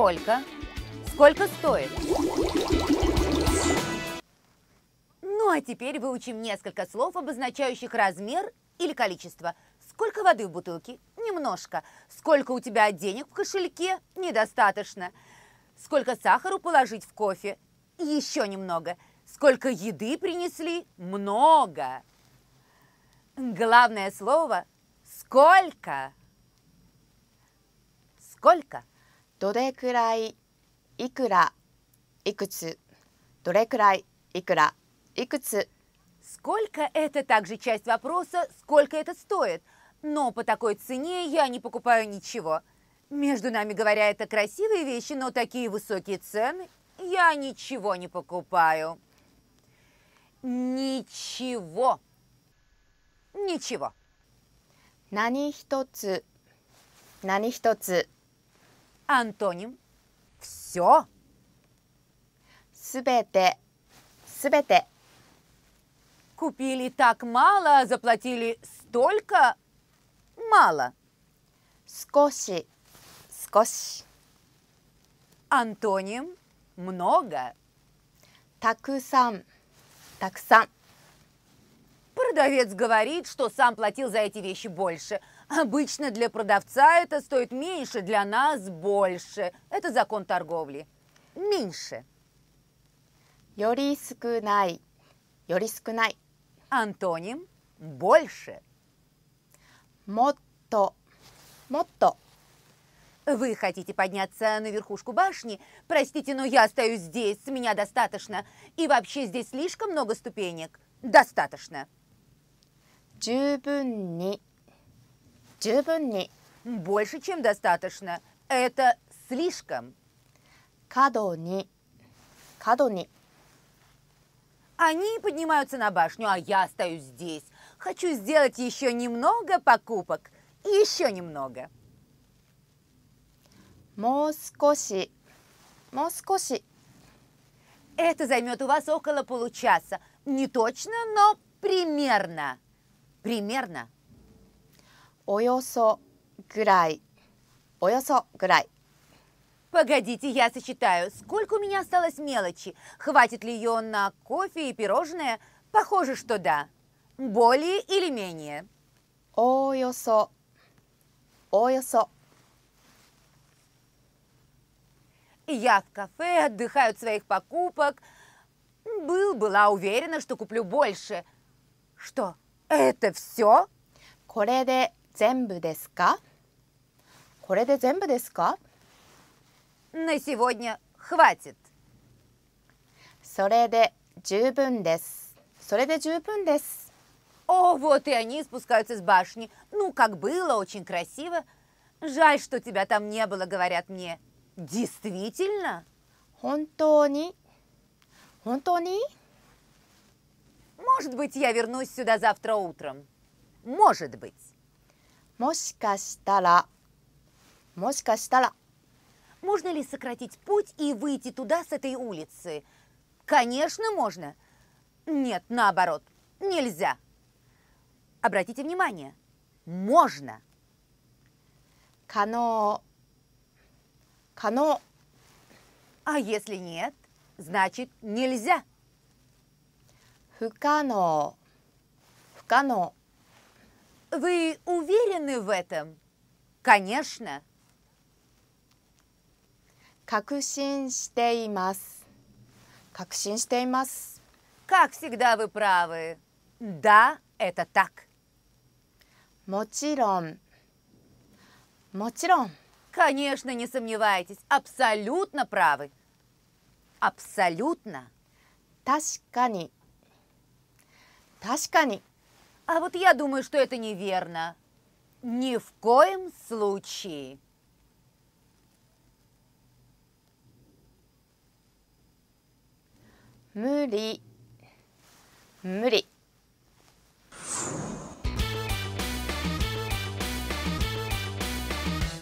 Сколько? Сколько стоит? Ну а теперь выучим несколько слов, обозначающих размер или количество. Сколько воды в бутылке? Немножко. Сколько у тебя денег в кошельке? Недостаточно. Сколько сахару положить в кофе? Еще немного. Сколько еды принесли? Много. Главное слово «сколько». Сколько? どれくらいいくらいくつどれくらいいくらいくつ Сколько – это также часть вопроса «сколько это стоит?». Но по такой цене я не покупаю ничего. Между нами говоря, это красивые вещи, но такие высокие цены я ничего не покупаю. Ничего. Ничего. 何一つ何一つ Антоним. Все. すべてすべて Купили так мало, а заплатили столько мало. 少し少し Антоним. Много. たくさんたくさん Продавец говорит, что сам платил за эти вещи больше. Обычно для продавца это стоит меньше, для нас больше. Это закон торговли. Меньше. Йорискунай. Йорискунай. Антоним – больше. Мотто. Мотто. Вы хотите подняться на верхушку башни? Простите, но я остаюсь здесь, с меня достаточно. И вообще здесь слишком много ступенек. Достаточно. Джубунни. Больше, чем достаточно. Это слишком. Кадони. Кадони. Они поднимаются на башню, а я остаюсь здесь. Хочу сделать еще немного покупок. И еще немного. Москоси. Москоси. Это займет у вас около получаса. Не точно, но примерно. Примерно. およそぐらいおよそぐらい Погодите, я сочетаю. Сколько у меня осталось мелочи? Хватит ли ее на кофе и пирожное? Похоже, что да. Более или менее. おおよそおおよそ Я в кафе, отдыхаю от своих покупок. Был, была уверена, что куплю больше. Что, это все? これで 全部ですかこれで全部ですか На сегодня хватит. それで十分ですそれで十分です О, вот и они спускаются с башни. Ну, как было, очень красиво. Жаль, что тебя там не было, говорят мне. Действительно? 本当に本当に Может быть, я вернусь сюда завтра утром. Может быть. もしかしたらもしかしたら Можно ли сократить путь и выйти туда с этой улицы? Конечно, можно. Нет, наоборот, нельзя. Обратите внимание, можно. 可能可能 А если нет, значит нельзя. 不可能不可能 Вы уверены в этом? Конечно. 確信しています確信しています Как всегда, вы правы. Да, это так. もちろんもちろん Конечно, не сомневайтесь. Абсолютно правы. Абсолютно. 確かに確かに А вот я думаю, что это неверно. Ни в коем случае. Мури. Мури.